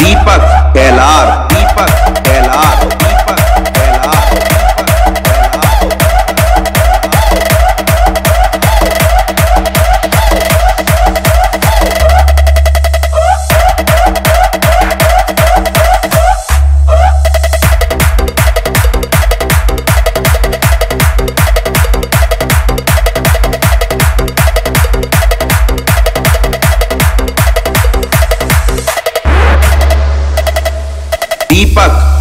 दीपक कैला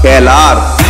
Kailash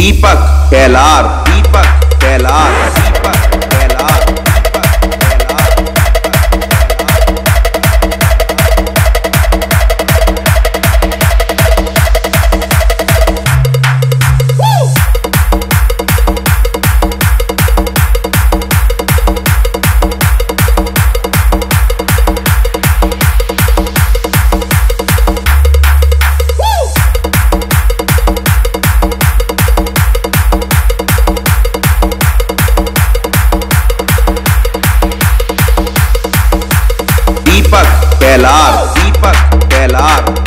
दीपक कैलार दीपक कैलार दीपक। कैलार दीपक कैलार।